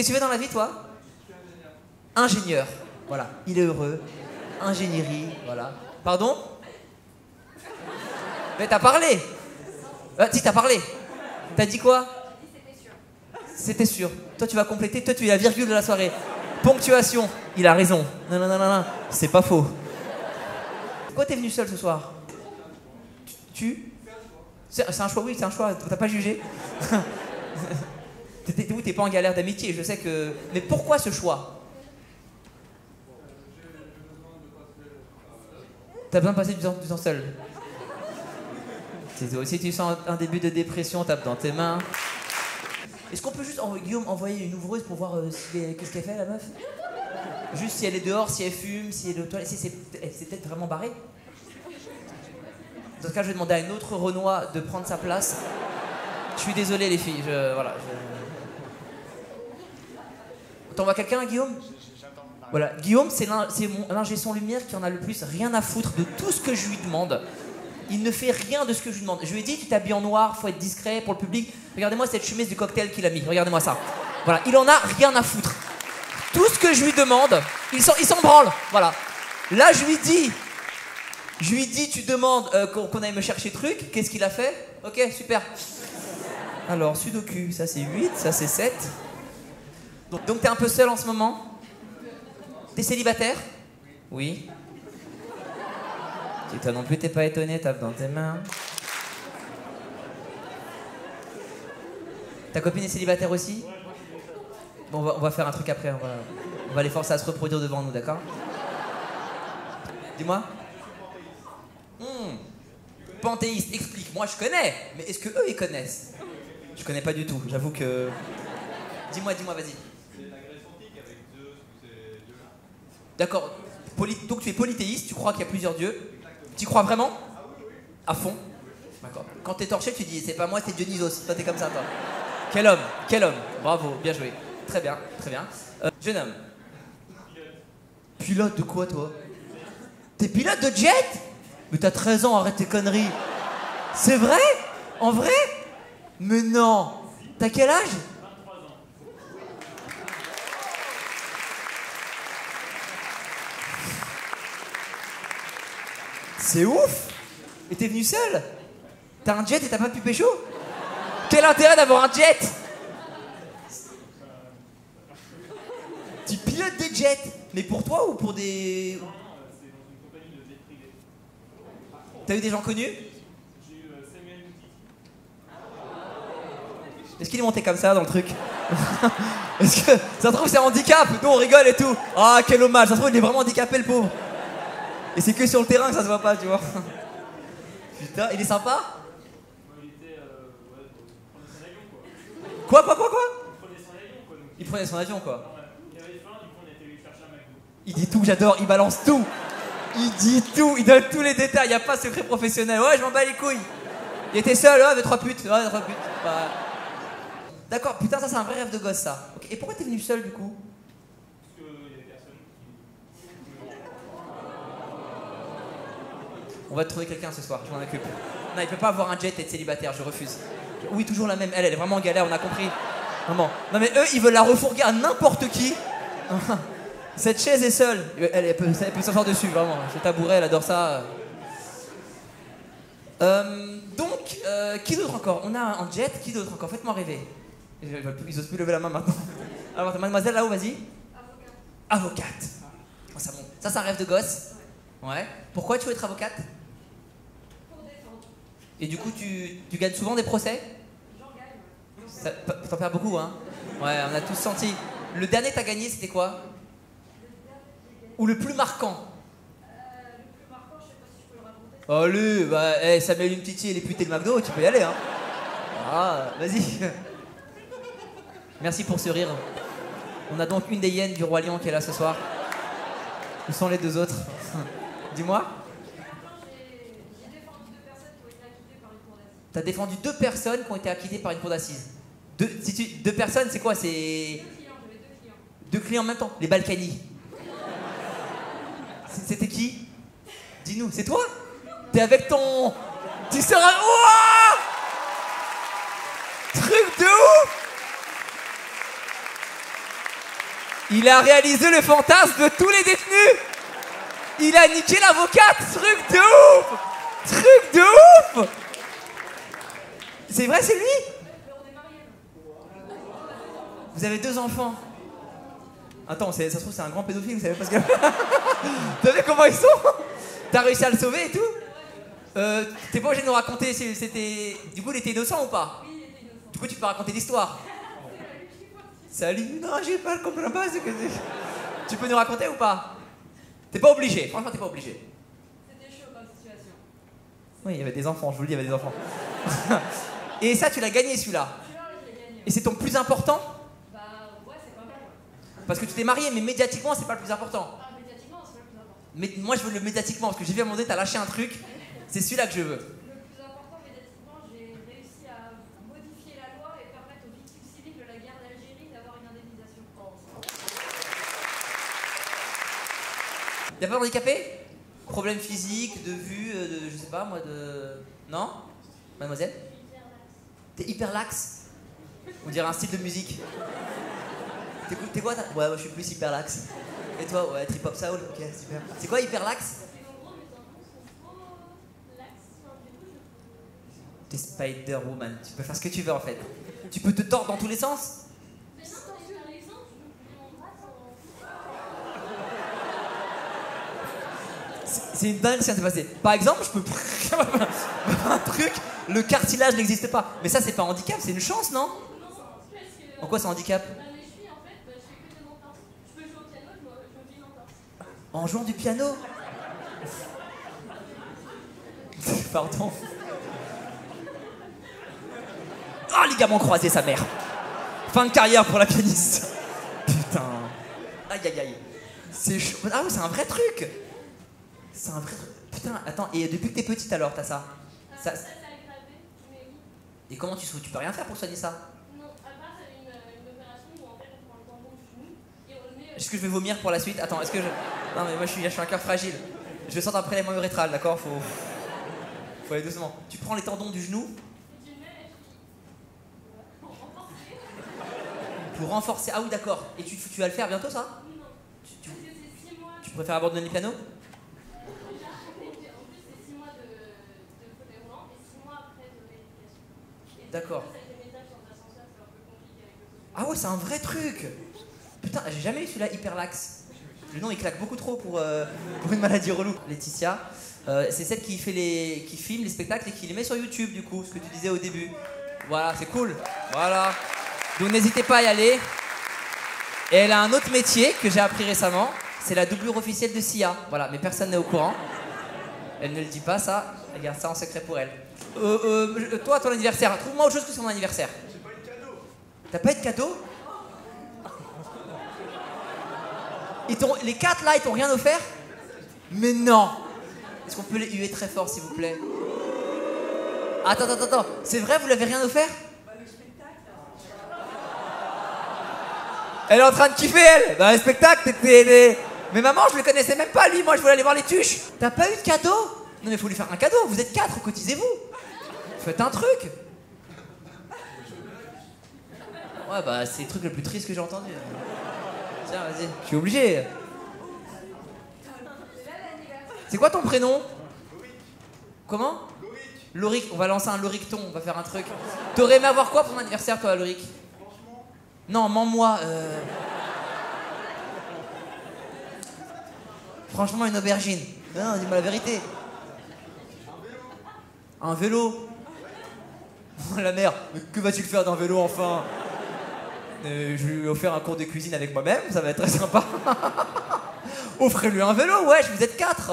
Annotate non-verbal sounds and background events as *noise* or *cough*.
Qu'est-ce que tu fais dans la vie, toi Ingénieur. Voilà, il est heureux. Ingénierie, voilà. Pardon Mais t'as parlé Ah, Si, t'as parlé. T'as dit quoi C'était sûr. Toi, tu vas compléter. Toi, tu es la virgule de la soirée. Ponctuation. Il a raison. Non, non, non, non, non. C'est pas faux. Pourquoi t'es venu seul ce soir Tu C'est un choix, oui, c'est un choix. T'as pas jugé *laughs* T'es pas en galère d'amitié, je sais que. Mais pourquoi ce choix? T'as besoin de passer du temps, du temps seul. Si tu sens un début de dépression, tape dans tes mains. Est-ce qu'on peut juste, Guillaume, envoyer une ouvreuse pour voir euh, si qu'est-ce qu'elle fait, la meuf? Juste si elle est dehors, si elle fume, si elle est aux toilettes, si c'est peut-être vraiment barrée? Dans ce cas, je vais demander à une autre Renoir de prendre sa place. Je suis désolé, les filles. Je, voilà. T'envoies quelqu'un, Guillaume Voilà. Guillaume, c'est l'ingé son lumière qui en a le plus rien à foutre de tout ce que je lui demande. Il ne fait rien de ce que je lui demande. Je lui ai dit, tu t'habilles en noir, faut être discret pour le public. Regardez-moi cette chemise du cocktail qu'il a mis. Regardez-moi ça. Voilà. Il en a rien à foutre. Tout ce que je lui demande, il s'en branle. Voilà. Là, je lui dis, je lui dis, tu demandes euh, qu'on qu'on aille me chercher truc. Qu'est-ce qu'il a fait? Ok, super. Alors, Sudoku, ça c'est 8, ça c'est 7. Donc, t'es un peu seul en ce moment? T'es célibataire? Oui. Et toi non plus, t'es pas étonné, tape dans tes mains. Ta copine est célibataire aussi? Bon, on va, faire un truc après, on va, on va les forcer à se reproduire devant nous, d'accord? Dis-moi. Hmm. Panthéiste, explique. Moi, je connais, mais est-ce que eux, ils connaissent? Je connais pas du tout, j'avoue que... Dis-moi, dis-moi, vas-y. D'accord. Donc tu es polythéiste, tu crois qu'il y a plusieurs dieux. Tu crois vraiment? À fond D'accord. Quand t'es torché, tu dis c'est pas moi, c'est Dionysos. Toi t'es comme ça, toi. Quel homme Quel homme Bravo, bien joué. Très bien, très bien. Euh, jeune homme. Pilote de quoi, toi? T'es pilote de jet? Mais t'as 13 ans, arrête tes conneries. C'est vrai? En vrai? Mais non T'as quel âge? C'est ouf. Et t'es venu seul. T'as un jet et t'as pas pu pécho Quel intérêt d'avoir un jet Tu pilotes des jets Mais pour toi ou pour des... T'as eu des gens connus Est-ce qu'il est monté comme ça dans le truc *laughs* Est-ce que ça se trouve c'est un handicap Nous on rigole et tout. Ah quel hommage Ça se trouve il est vraiment handicapé le pauvre Et c'est que sur le terrain que ça se voit pas tu vois. Putain il est sympa Quoi quoi quoi quoi Il prenait son avion quoi. Il dit tout j'adore il balance tout. Il dit tout il donne tous les détails Il y a pas de secret professionnel. Ouais je m'en bats les couilles. Il était seul ouais avec trois putes Ouais trois putes. Bah, D'accord, putain, ça c'est un vrai rêve de gosse ça. Et pourquoi t'es venu seul du coup? On va trouver quelqu'un ce soir, je m'en occupe. Non, il peut pas avoir un jet et être célibataire, je refuse. Oui, toujours la même, elle, elle est vraiment en galère, on a compris. Non mais eux, ils veulent la refourguer à n'importe qui. *laughs* Cette chaise est seule. Elle, peut, elle peut dessus, vraiment. Ce tabouret, elle adore ça. Euh, donc, euh, qui d'autre encore? On a un jet, qui d'autre encore? Faites-moi rêver. Ils osent plus lever la main maintenant. *laughs* Alors, mademoiselle, là-haut, vas-y. Avocate. Oh, ça, ça, c'est un rêve de gosse. Ouais. Pourquoi tu veux être avocate? Et du coup, tu, tu gagnes souvent des procès? Ça- T'en perds beaucoup, hein Ouais, on a tous senti. Le dernier que t'as gagné, c'était quoi? Ou le plus marquant? Allez, bah, eh, Samuel Umtiti et les putes et le McDo, tu peux y aller, hein. Ah, vas-y. Merci pour ce rire. On a donc une des hyènes du Roi Lion qui est là ce soir. Où sont les deux autres? Dis-moi. T'as défendu deux personnes qui ont été acquittées par une cour d'assises. Deux, deux personnes, c'est quoi C'est. Deux clients en même temps Les Balkany. C'était qui? Dis-nous, c'est toi? T'es avec ton. Tu seras. Ouah! Truc de ouf Il a réalisé le fantasme de tous les détenus Il a niqué l'avocate Truc de ouf Truc de ouf C'est vrai, c'est lui Vous avez deux enfants Attends, ça se trouve, c'est un grand pédophile, vous savez pas ce que. *laughs* T'as vu comment ils sont T'as réussi à le sauver et tout euh, T'es pas obligé de nous raconter, c'était. Du coup, il était innocent ou pas Oui, il était innocent. Du coup, tu peux raconter l'histoire Salut, non, j'ai pas, le comprends pas ce que Tu peux nous raconter ou pas T'es pas obligé, franchement, t'es pas obligé. C'était chaud comme situation. Oui, il y avait des enfants, je vous le dis, il y avait des enfants. *laughs* et ça, tu l'as gagné celui-là Et c'est ton plus important parce que tu t'es marié, mais médiatiquement, c'est pas le plus important. Ah, médiatiquement, c'est pas le plus important. Mais moi, je veux le médiatiquement, parce que j'ai vu à moment donné, t'as lâché un truc. C'est celui-là que je veux. Le plus important, médiatiquement, j'ai réussi à modifier la loi et permettre aux victimes civiles de la guerre d'Algérie d'avoir une indemnisation. Y'a pas handicapé? Problème physique, de vue, euh, de. je sais pas moi, de. Non? Mademoiselle? T'es hyper lax On dirait un style de musique. T'es quoi Ouais, moi je suis plus hyperlax. Et toi Ouais, trip hop soul Ok, super. C'est quoi hyperlax T'es Spider-Woman. Tu peux faire ce que tu veux en fait. Tu peux te tordre dans tous les sens? C'est une dingue ce qui s'est passé. Par exemple, je peux *laughs* un truc, le cartilage n'existe pas. Mais ça, c'est pas un handicap, c'est une chance, non? En quoi c'est un handicap? En jouant du piano *laughs* Pardon. Ah, oh, ligament croisé, sa mère. Fin de carrière pour la pianiste. *laughs* Putain. Aïe, aïe, aïe. C'est chaud. Ah oui, c'est un vrai truc. C'est un vrai truc. Putain, attends, et depuis que t'es petite alors, t'as ça, ça, Et comment tu, tu peux rien faire pour soigner ça? Non, à part une, une opération où en fait on prend le tendon du genou et on le met. Est-ce que je vais vomir pour la suite? Attends, est-ce que je? Non, mais moi je suis, je suis un cœur fragile. Je vais sortir un prélèvement urétral, d'accord? Faut... faut aller doucement. Tu prends les tendons du genou? *laughs* Pour renforcer. Ah oui, d'accord. Et tu, tu vas le faire bientôt, ça? Non. Tu, tu préfères abandonner le piano? D'accord. Ah ouais, c'est un vrai truc. Putain, j'ai jamais eu celui-là hyperlax. Le nom il claque beaucoup trop pour, euh, pour une maladie relou. Laetitia, euh, c'est celle qui, fait les, qui filme les spectacles et qui les met sur YouTube du coup, ce que tu disais au début. Voilà, c'est cool. Voilà. Donc n'hésitez pas à y aller. Et elle a un autre métier que j'ai appris récemment, c'est la doublure officielle de Sia. Voilà, mais personne n'est au courant. Elle ne le dit pas ça, elle garde ça en secret pour elle. Euh, toi, ton anniversaire, trouve-moi autre chose que son anniversaire. J'ai pas eu de cadeau. T'as pas eu de cadeau les quatre là, ils t'ont rien offert Mais non Est-ce qu'on peut les huer très fort, s'il vous plaît Attends, attends, attends. C'est vrai, vous l'avez rien offert Elle est en train de kiffer, elle Dans le spectacle, t'étais... Mais maman, je le connaissais même pas, lui. Moi, je voulais aller voir les tuches. T'as pas eu de cadeau Non, mais faut lui faire un cadeau. Vous êtes quatre, cotisez-vous. Faites un truc. Ouais, bah, c'est le truc le plus triste que j'ai entendu. Tiens, vas-y. Je suis obligé. C'est quoi ton prénom? Comment? Loric. On va lancer un Loricton, on va faire un truc. T'aurais aimé avoir quoi pour ton anniversaire, toi, Loric Non, mens-moi. Euh. Franchement, une aubergine. Non, dis-moi la vérité. Un vélo. *laughs* La mère, que vas-tu faire d'un vélo enfin? Euh, je lui ai un cours de cuisine avec moi-même, ça va être très sympa. *laughs* Offrez-lui un vélo, wesh, vous êtes quatre